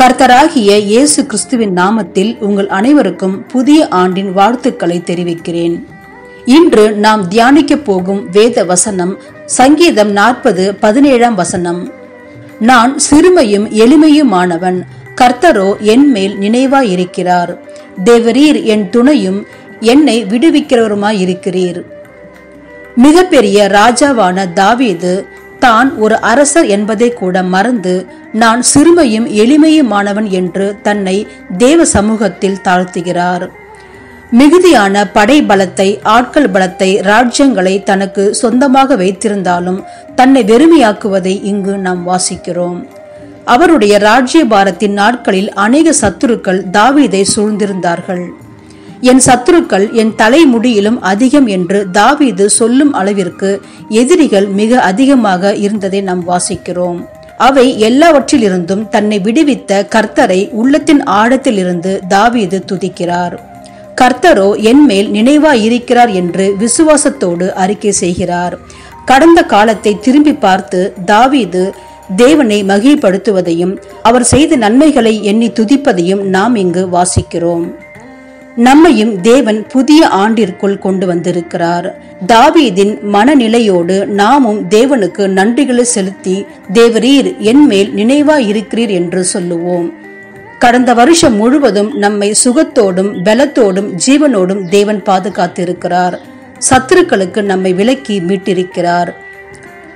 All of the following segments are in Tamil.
கர்த்தராகிய இயேசு கிறிஸ்துவின் நாமத்தில் உங்கள் அனைவருக்கும் புதிய ஆண்டின் வாழ்த்துக்களை தெரிவிக்கிறேன். இன்று நாம் தியானிக்க போகும் வேத வசனம் சங்கீதம் நாற்பது பதினேழாம் வசனம். நான் சிறுமையும் எளிமையுமானவன் கர்த்தரோ என் மேல் நினைவாயிருக்கிறார். தேவரீர் என் துணையும் என்னை விடுவிக்கிறவருமாயிருக்கிறீர். மிகப்பெரிய ராஜாவான தாவீது தான் ஒரு அரசர் என்பதை கூட மறந்து நான் சிறுமையும் எளிமையுமானவன் என்று தன்னை தேவ சமூகத்தில் தாழ்த்துகிறார். மிகுதியான படை பலத்தை ஆட்கள் பலத்தை ராஜ்யங்களை தனக்கு சொந்தமாக வைத்திருந்தாலும் தன்னை வெறுமையாக்குவதை இங்கு நாம் வாசிக்கிறோம். அவருடைய ராஜ்யபாரத்தின் நாட்களில் அநேக சத்துருக்கள் தாவீதை சூழ்ந்திருந்தார்கள். என் சத்துருக்கள் என் தலைமுடியிலும் அதிகம் என்று தாவீது சொல்லும் அளவிற்கு எதிரிகள் மிக அதிகமாக இருந்ததை நாம் வாசிக்கிறோம். அவை எல்லாவற்றிலிருந்தும் தன்னை விடுவித்த கர்த்தரை உள்ளத்தின் ஆழத்திலிருந்து தாவீது துதிக்கிறார். கர்த்தரோ என்மேல் மேல் நினைவாயிருக்கிறார் என்று விசுவாசத்தோடு அறிக்கை செய்கிறார். கடந்த காலத்தை திரும்பி பார்த்து தாவீது தேவனை மகிழ்படுத்துவதையும் அவர் செய்த நன்மைகளை எண்ணி துதிப்பதையும் நாம் இங்கு வாசிக்கிறோம். நம்மையும் தேவன் புதிய ஆண்டிற்குள் கொண்டு வந்திருக்கிறார். தாவீதின் மனநிலையோடு நாமும் தேவனுக்கு நன்றிகளை செலுத்தி தேவரீர் என் மேல் நினைவா இருக்கிறீர் என்று சொல்லுவோம். கடந்த வருஷம் முழுவதும் நம்மை சுகத்தோடும் பலத்தோடும் ஜீவனோடும் தேவன் பாதுகாத்திருக்கிறார். சத்துருக்களுக்கு நம்மை விலக்கி மீட்டிருக்கிறார்.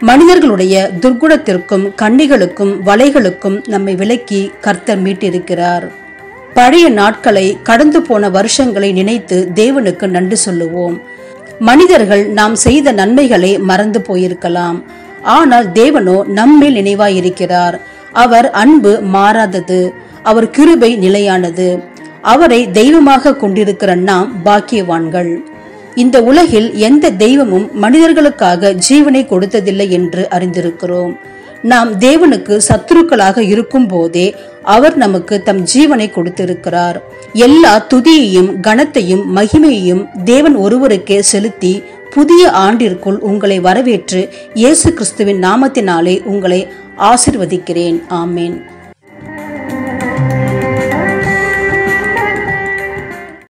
மனிதர்களுடைய துர்குணத்திற்கும் கண்ணிகளுக்கும் வலைகளுக்கும் நம்மை விலக்கி கர்த்தர் மீட்டிருக்கிறார். பழைய நாட்களை கடந்து போன வருஷங்களை நினைத்து தேவனுக்கு நன்றி சொல்லுவோம். மனிதர்கள் நாம் செய்த நன்மைகளை மறந்து போயிருக்கலாம். ஆனால் தேவனோ நம்மேல் நினைவாயிருக்கிறார். அவர் அன்பு மாறாதது அவர் கிருபை நிலையானது. அவரை தெய்வமாக கொண்டிருக்கிற நாம் பாக்கியவான்கள். இந்த உலகில் எந்த தெய்வமும் மனிதர்களுக்காக ஜீவனை கொடுத்ததில்லை என்று அறிந்திருக்கிறோம். நாம் தேவனுக்கு சத்துருக்களாக இருக்கும் போதே அவர் நமக்கு தம் ஜீவனை கொடுத்திருக்கிறார். எல்லா துதியையும் கனத்தையும் மகிமையையும் தேவன் ஒருவருக்கே செலுத்தி புதிய ஆண்டிற்குள் உங்களை வரவேற்று இயேசு கிறிஸ்துவின் நாமத்தினாலே உங்களை ஆசிர்வதிக்கிறேன். ஆமேன்.